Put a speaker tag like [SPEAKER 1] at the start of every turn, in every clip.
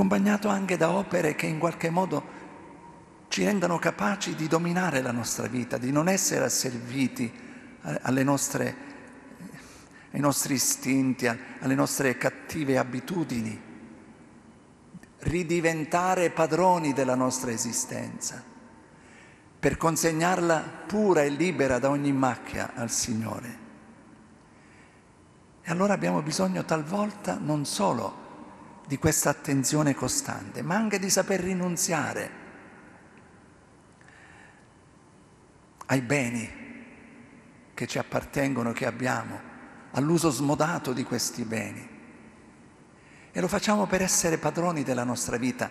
[SPEAKER 1] accompagnato anche da opere che in qualche modo ci rendano capaci di dominare la nostra vita, di non essere asserviti nostre, ai nostri istinti, alle nostre cattive abitudini, ridiventare padroni della nostra esistenza, per consegnarla pura e libera da ogni macchia al Signore. E allora abbiamo bisogno talvolta non solo di questa attenzione costante, ma anche di saper rinunziare ai beni che ci appartengono, che abbiamo, all'uso smodato di questi beni. E lo facciamo per essere padroni della nostra vita,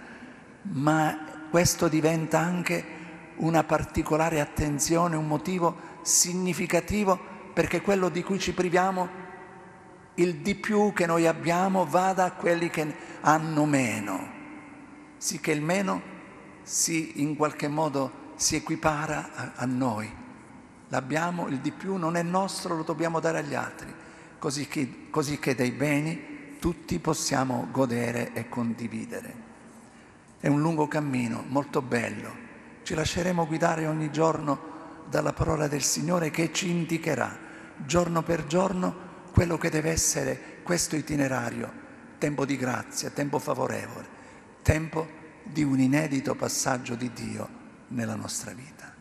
[SPEAKER 1] ma questo diventa anche una particolare attenzione, un motivo significativo perché quello di cui ci priviamo il di più che noi abbiamo vada a quelli che hanno meno, sì che il meno si in qualche modo si equipara a, a noi. L'abbiamo, il di più non è nostro, lo dobbiamo dare agli altri, così che, così che dei beni tutti possiamo godere e condividere. È un lungo cammino, molto bello. Ci lasceremo guidare ogni giorno dalla parola del Signore che ci indicherà, giorno per giorno, quello che deve essere questo itinerario, tempo di grazia, tempo favorevole, tempo di un inedito passaggio di Dio nella nostra vita.